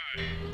All right.